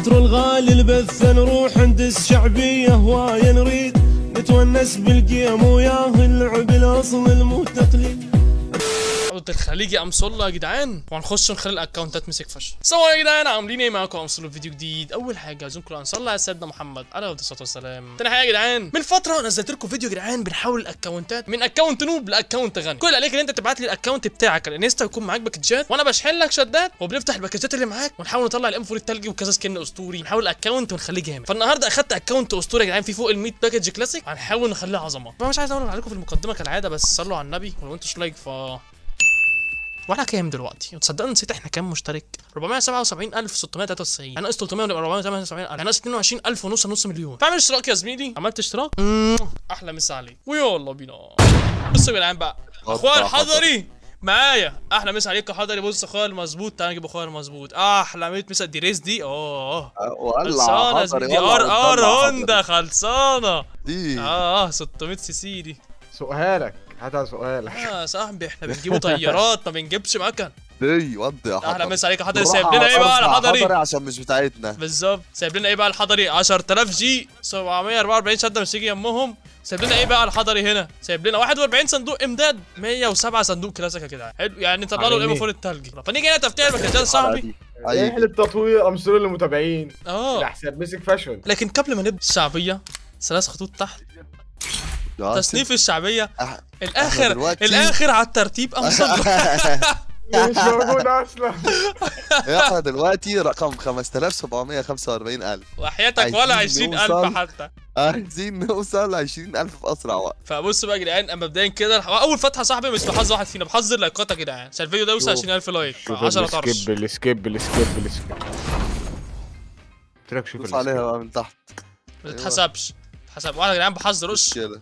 بدر الغالي البث نروح عند الشعبية هواية نريد نتونس بالجيم وياه اللعب الأصل المو تقليد قلت الخليجي امصله يا جدعان. وهنخش نخلي الاكونتات مسك فشل سوا يا جدعان عاملين إيه معاكم امصله فيديو جديد. أول حاجة عايزين كلنا نصلي على سيدنا محمد عليه الصلاة والسلام. تاني حاجة يا جدعان من فترة نزلت لكم فيديو يا جدعان بنحول الأكونتات من اكونت نوب لأكونت غني. كل عليك ان أنت تبعت لي الأكونت بتاعك الإنستا ويكون معاك باكجات. وأنا بشحن لك شدات وبنفتح الباكجات اللي معاك ونحاول نطلع الإنفو التلجي وكذا سكن أسطوري. نحول الأكونت ونخليه جامد. فالنهاردة أخدت أكونت أسطوري يا جدعان فيه فوق ال 100 باكج كلاسيك هنحاول نخليه عظمة. فمش عايز أقول عليكم في المقدمة كالعادة بس صلوا على النبي. ولو أنتوا لايك ف وإحنا كام دلوقتي؟ تصدقوا نسيت إحنا كام مشترك؟ 477693 أنا ناقص 300 ونبقى 478 أنا ناقص 22000 ونص نص مليون. فاعمل اشتراك يا زميلي. عملت اشتراك؟ أحلى مسا عليك. ويلا بينا. بصوا يا جدعان بقى. أخويا الحضري. معايا. أحلى مسا عليك يا حضري. بص أخويا المظبوط. تعالى نجيب أخويا المظبوط. أحلى 100 مسا. دي race دي؟ آه خلصانة يا زميلي. RR هوندا. خلصانة. دي. آه آه 600 CC دي. سؤها لك هاتها سؤها لك آه يا صاحبي إحنا بنجيبوا طيارات ما بنجيبش مكن. دي ودي يا أحلى حضري. مسا عليك يا حضري. سايب لنا إيه بقى أربع حضري عشان مش بتاعتنا. بالظبط. سايب لنا إيه بقى الحضري؟ 10000 جي 744 شده مش يجي يمهم سايب لنا إيه بقى الحضري هنا؟ سايب لنا 41 صندوق إمداد 107 صندوق كلاسيك يا جدعان حلو يعني طلع له الام مين؟ فور التلجي فنيجي هنا تفتيح الباكجات يا صاحبي. أيوة. رحلة تطوير امثله للمتابعين آه. لحساب مسك فاشن لكن قبل ما نبدأ الشعبية ثلاث خطوط تحت. تصنيف الشعبية الآخر الآخر على الترتيب امصل مش موجود أصلا. إحنا دلوقتي رقم 5745 ألف. وحياتك ولا عايزين 20000 نوصل. حتى. عايزين نوصل ل 20000 في اسرع وقت. فبص بقى يا جدعان أما مبدئيا كده أول فتحة صاحبي مش بحظ واحد فينا بحظ اللايكات يا جدعان. عشان الفيديو ده؟ يوصل شوف. 20000 like. 10 طرش. السكيب السكيب السكيب السكيب قلت لك شوف عليها بقى من تحت. ما تتحسبش. تتحسب واحد يا جدعان بحظ رش. كده.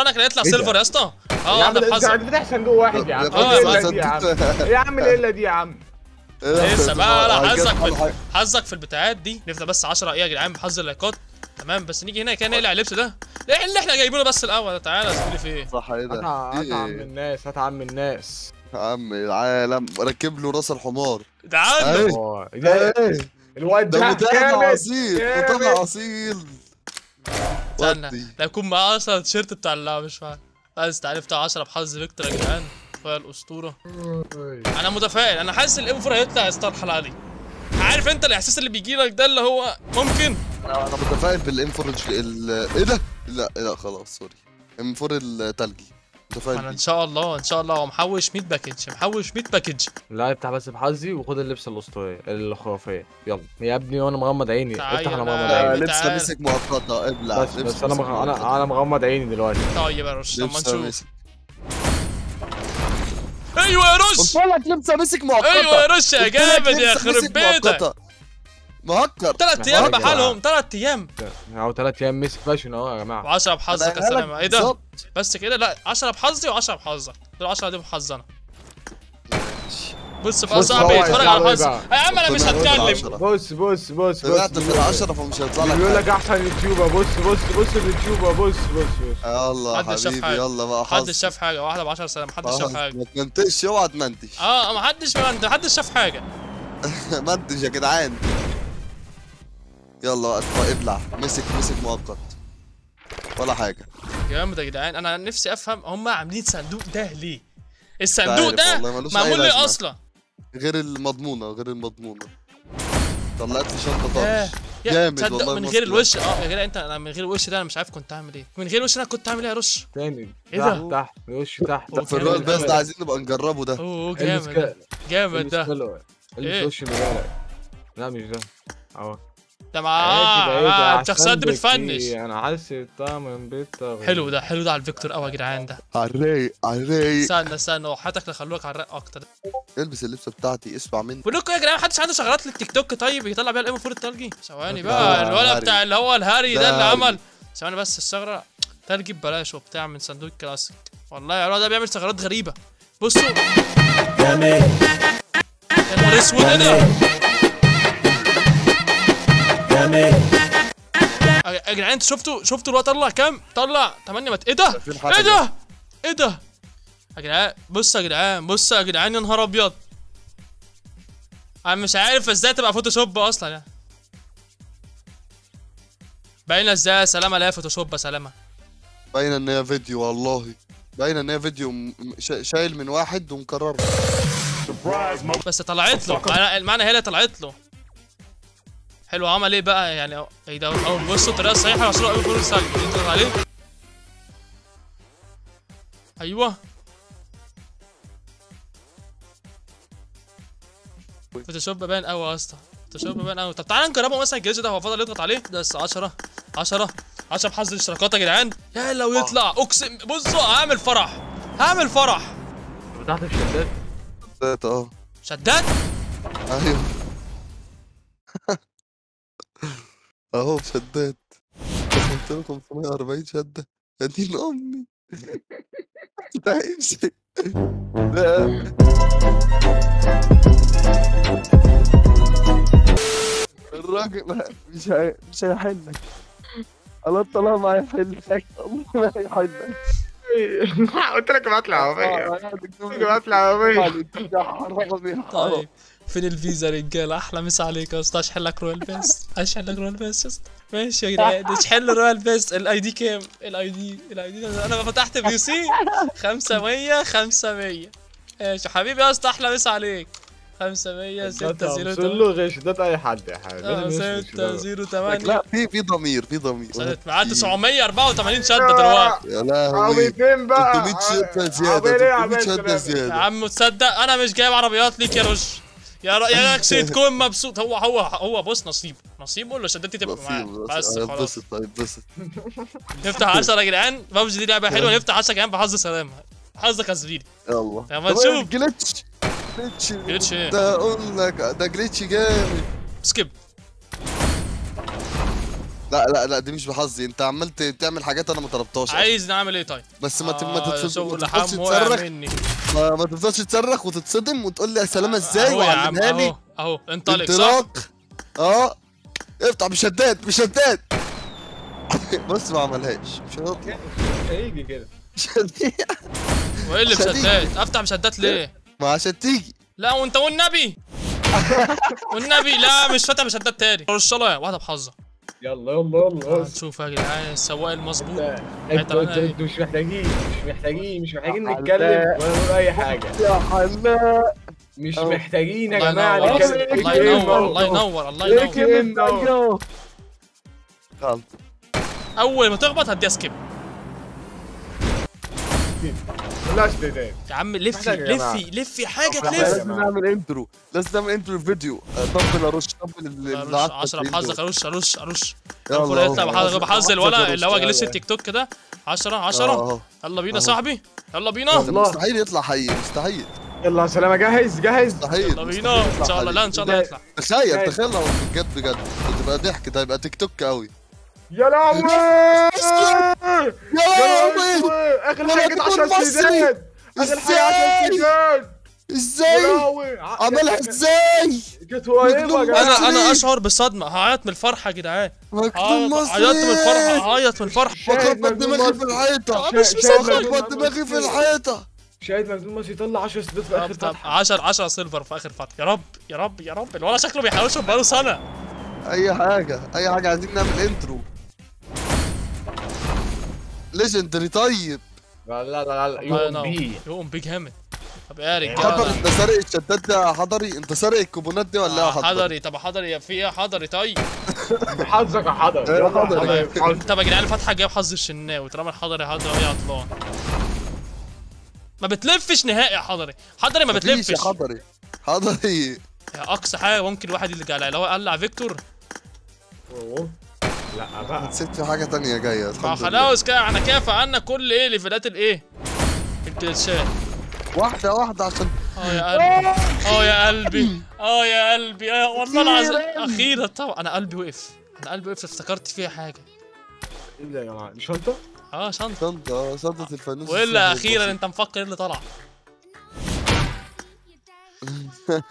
أنا كان يطلع إيه ده؟ silver يا اسطى. يا آه عم ده أنت بحظ هتفتح صندوق واحد يا عم. آه، إيه يا عم إيه يا عم؟ الليلة دي يا عم؟ لسه بقى لا حظك حظك في البتاعات دي. نفضل بس 10 إيه يا جدعان بحظ اللايكات. تمام بس نيجي هنا كده نقلع اللبس ده. إيه اللي إحنا جايبينه بس الأول؟ تعالى يا زميلي في إيه؟ صح إيه ده؟ هات عم إيه؟ الناس هات عم الناس. يا عم العالم. ركب له راس الحمار. تعالى إيه؟ آه ده إيه؟ الواد ده ده متابع اصيل. متابع اصيل استنى. لا يكون معاه أصلا التيشيرت بتاع اللعبة مش فاهم. بس بتاع 10 بحظ فيكتور يا جدعان. اخويا الأسطورة. أنا متفائل. أنا حاسس ال M4 هيطلع star الحلقة دي. عارف أنت الإحساس اللي بيجي لك ده اللي هو ممكن؟ أنا متفائل بال M4 ال إيه ده؟ لا لا خلاص sorry. M4 التلجي. متفائل أنا ان. شاء الله ان شاء الله. هو محوش 100 package محوش 100 package. لا افتح بس بحظي وخد اللبس الأسطورية الخرافية. يلا. يا ابني وأنا مغمض عيني. افتح أنا. مغمض عيني. تعال. لبسه mask مؤقتة ابلع. بس بس أنا مغ... أنا. أنا مغمض عيني دلوقتي. طيب يا رش لما لبسه نشوف. أيوه يا رش قلت لك لبسه mask مؤقتة أيوه يا رش يا جامد يا خرب بيتك. مهكر. ثلاث أيام. بحالهم ثلاث أيام. اهو ثلاث أيام mask fashion اهو يا جماعة. و10 بحظك يا سلام إيه ده؟ بالظبط. بس كده لا 10 بحظي و10 بحظك دول 10 دي بحظنا بص بقى بص صاحبي اتفرج على حظي يا عم أنا مش هتكلم. بص بص بص طلعت في العشرة فمش هيطلع لك بيقول لك حاجة. أحسن يوتيوبر. بص بص بص اليوتيوبر. بص بص بص. يلا محدش شاف حبيبي حاجة. يلا بقى حظ. محدش شاف حاجة. واحدة ب 10 سنة محدش شاف حاجة. ما تمنتش اوعى تمنتش. آه ما حدش ما حدش شاف حاجة. منتج يا جدعان. يلا بقى ابلع. mask mask مؤقت. ولا حاجة. جامد يا جدعان أنا نفسي أفهم هم عاملين صندوق ده ليه؟ الصندوق ده معمول ليه. أصلا؟ غير المضمونة غير المضمونة. طلعت لي شنطة ياه. طرش يا جامد تصدق والله من غير. الوش آه يا جدع أنت أنا من غير الوش ده أنا مش عارف كنت هعمل إيه. من غير الوش ده أنا كنت هعمل إيه يا رش؟ تاني. إيه ده؟ تحت تحت وش تحت في ال royal جامد. باس ده عايزين نبقى نجربه ده. أوه جامد جامد ده؟ البس وش مجالك لا مش ده. أهو. ده عادي بعيد آه، أحسن الشخصيات دي بكتير. بتفنش. أنا حاسس من بيت حلو ده حلو ده على الفيكتور قوي يا جدعان ده. على الرايق على الرايق استنى استنى وحياتك لخلوك على الرق أكتر. البس اللبسة بتاعتي اسمع مني. بقول لكم يا جدعان محدش عنده شغلات للتيك توك؟ طيب يطلع بيها الأم فور التلجي. ثواني بقى الولد. بتاع اللي هو الهاري ده اللي. عمل ثواني بس الثغرة. تلجي ببلاش وبتاع من صندوق كلاسيك والله يا الولد ده بيعمل ثغرات غريبة. بصوا. يا نهار اسود إيه يا جدعان أنتوا شفتوا شفتوا الواد طلع كام؟ طلع 8 مت... إيه ده؟ إيه ده؟ إيه ده؟ يا جدعان بصوا يا جدعان بصوا يا جدعان يا نهار أبيض. أنا مش عارف إزاي تبقى فوتوشوب أصلا يعني. باينه إزاي سلامة لا فوتوشوب سلامة. باينه إن هي فيديو والله. باينه إن هي فيديو شايل من واحد ومكررها. بس طلعت له. معنى- المعنى هي اللي طلعت له. حلو عمل إيه بقى؟ يعني إيه ده اول بصوا الطريقة الصحيحة عشان اول جول سلبي يضغط عليه. أيوه. فوتوشوب باين قوي يا اسطى. فوتوشوب باين قوي. طب تعالى نجربه مثلا الجهاز ده هو فضل يضغط عليه. بس 10 10 10 بحظ الاشتراكات يا جدعان. يا لو يطلع. أقسم بصوا هعمل فرح. هعمل فرح. فتحت الشداد. ذات آه. شداد؟ أيوه. أهو شدات قلت له 540 شدة. يا دين امي ده هيمشي ده- الراجل مش هي... مش هيحلك الله طالما هيحلك الله ما هيحلك قلت لك ابعت لي عربيه ابعت لي عربيه طيب. فين الفيزا يا رجاله أحلى مسا عليك يا اسطى اشحن لك رويال بيست اشحن لك رويال بيست يا اسطى ماشي يا جدعان اشحن لي رويال بيست الاي دي كام؟ الاي دي الاي دي أنا فتحت في سي. 500 500 ماشي حبيبي يا اسطى أحلى مسا عليك. 500 6 0 له غش ده اي حد يا حبيبي؟ لازم يمشي 6 0 8 لا في في ضمير في ضمير. صارت معاه 984 شده دلوقتي يا لهوي عربيتين بقى 300 شده زياده عربية ليه؟ 300 عربية شده ثلاثة. يا زيادة. عم تصدق أنا مش جايب عربيات ليك يا رش يا. يا نكسي تكون مبسوط. هو هو هو بص نصيب. نصيب ولا شدتي تبقى معاه؟ بس خلاص. هيتبسط هيتبسط نفتح 10 يا جدعان. بابجي دي لعبة حلوة. نفتح 10 كمان بحظ سلامة. حظك يا زميلي يلا. يا ما نشوف. glitch glitch؟ ده أقول لك ده glitch جامد. skip. لا لا لا دي مش بحظي انت عمال ت- تعمل حاجات أنا ما طلبتهاش. عايز نعمل إيه طيب؟ بس ما ت- ما آه، ما تفضلش تصرخ ما ما تفضلش تصرخ وتتصدم وتقول لي يا سلامة إزاي أهو يا عم وعلمها لي أهو أهو انطلق صح؟ انطلاق آه افتح بشداد بشداد بص ما عملهاش مش هيطلع هيجي كده. وايه اللي. بشدات؟ أفتح بشدات ليه؟ ما عشان تيجي لا وأنت والنبي والنبي لا مش فاتح بشدات تاني الصلاة واحدة بحظها يلا يلا يلا. هنشوف يا جدعان السواق المظبوط. أنتوا أنتوا مش محتاجين مش محتاجين مش محتاجين نتكلم ولا نقول أي حاجة. يا حلاق مش. محتاجين يا الله جماعة ينور. نتكلم. الله ينور الله ينور الله ينور غلط أول ما تخبط هديها سكيب. بلاش تاني يا عم لفي. لفي لفي حاجة. تلف لازم نعمل انترو لازم نعمل انترو الفيديو آه، طبل ارش طبل ال- ارش العدسة 10 اللي بحظك. ارش ارش ارش يلا. بحظ الولا اللي هو. جلس التيك توك كده 10 آه، 10 أهو. يلا بينا أهو. صاحبي. يلا بينا. مستحيل يطلع حي مستحيل. يلا سلامة. جاهز جاهز. يلا بينا. إن شاء الله لا إن شاء الله يطلع. تخيل. تخيل لو بجد بجد. تبقى ضحك ده يبقى تيك توك قوي. يا لهوي! يا يا لهوي! اخر حاجة تكون 10 مصري. سداد آخر حاجة 10 إزاي؟ سداد يا إزاي؟ لهوي! عملها إزاي؟ قريبه. جماعة أنا أنا. أشعر بالصدمة. هعيط من الفرحة يا جدعان. مكتوب مصري. عيطت من الفرحة. هعيط من الفرحة. مجنون دماغي في. الحيطه مش شاهد مسخر. مجنون خبط دماغي في. الحيطه شاهد مجنون مصري؟ يطلع 10 سداد في آخر فتحة. 10 10 سيلفر في آخر فتره يا رب يا رب يا رب. الولد شكله بيحاولش بقاله سنة. أي حاجة. أي حاجة. عايزين نعمل انترو ليجندري طيب. لا لا لا لا ينور بيه يقوم بيج جامد. طب يا رجاله انت سارق الشداد ده حضري. انت سارق الكوبونات دي ولا إيه يا آه، حضري حضري. طب حضري يا في إيه؟ حضري طيب. حظك يا حضر يا يلا حضر. حضر حظ. طب يا جدعان الفتحة جايب حظ الشناوي. طالما الحضري حضري وهي عطلان ما بتلفش نهائي يا حضري. حضري ما بتلفش يا حضري. حضري. يا أقصى حاجة ممكن الواحد يلجأ لها. لو قلع فيكتور. لا بقى. نسيت في حاجة تانية جاية ما الحمد لله خلاص كده إحنا كده فعلنا كل إيه ليفلات الايه؟ الجلتشات. واحدة واحدة عشان آه يا قلبي. آه يا قلبي. آه يا قلبي. آه والله العظيم أخيرا. طبعا أنا قلبي وقف. أنا قلبي وقف افتكرت فيها حاجة. إيه ده يا جماعة؟ شنطة؟ آه شنطة. شنطة شنطة الفانوس وإلا أخيرا. أنت مفكر إيه اللي طلع؟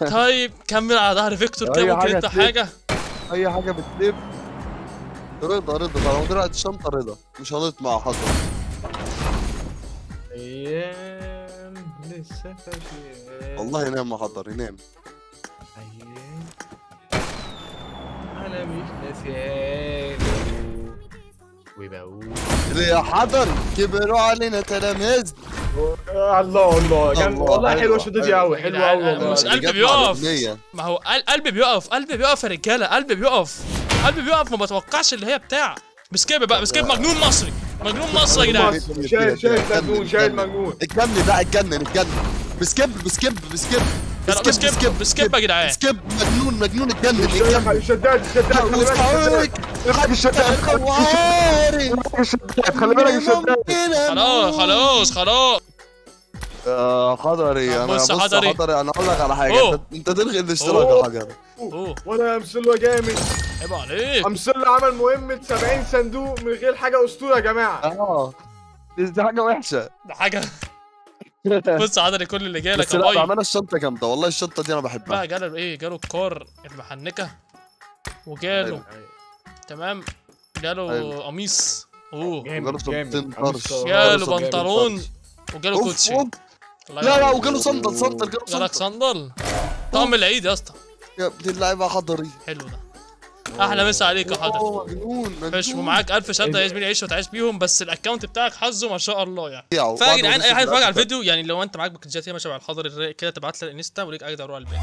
طيب كمل على ظهر فيكتور كده. ممكن حاجة أنت. حاجة؟ أي حاجة بتلف رضا رضا. طالما طلعت الشنطه رضا. مش هنطمع حضر أيام لسه فاكر. والله ينام ما حضر ينام. أيام. أنا مش ناسيها وبقول يا حضر كبروا علينا تلاميذ. الله الله. كان الله، والله حلوة حلوة، الشوطه دي حلوة. قوي حلوة قوي مش قلبي بيقف. مع. ما هو قل- قلبي بيقف قلبي بيقف يا رجالة قلبي بيقف. قلبي بيقف ما بتوقعش اللي هي بتاع بسكيب بقى. بسكيب مجنون مصري. مجنون مصري يا جدعان. شايل شايل مجنون. شايل مجنون. اتجنن بقى اتجنن اتجنن. بسكيب بسكيب بسكيب. يلا بسكيب بسكيب يا جدعان. بسكيب مجنون مجنون اتجنن شداد اتجنن. شداد شداد خلي بالك مستعارك خلي الشداد خلي بالك الشداد خلاص خلاص خلاص. يا حضري أنا بص حضري. حضري أنا أقول لك على حاجة. أوه. أنت- تلغي الاشتراك. يا حجر أوه. وأنا امسله جامد. عيب عليك. امسله عمل مهمه 70 صندوق من غير حاجة أسطورة يا جماعة. آه. دي حاجة وحشة. ده حاجة. بص عضلي كل اللي جالك بس يا باي. بامانه الشنطه جامدة. والله الشنطة دي أنا بحبها. بقى جاله إيه؟ جاله الكار المحنكة وجاله تمام؟ جاله أيوة. قميص. أوه. جاله. جاله بنطلون. وجاله كوتشي. لا لا. وجاله صندل صندل جاله جالك صندل صندل طقم العيد يا اسطى يا ابن اللعيبة حضري حلو ده أحلى مسا عليك يا حضر أوه، مجنون مجنون. ومعاك ألف شده يا زميلي عيش وتعيش بيهم بس ال account بتاعك حظه ما شاء الله يعني. فيا جدعان ما أي حد اتفرج على. الفيديو يعني لو أنت معاك باكجات ياما شبه الحضر الرايق كده تبعت لي الانستا وليك اجدع روح البيت!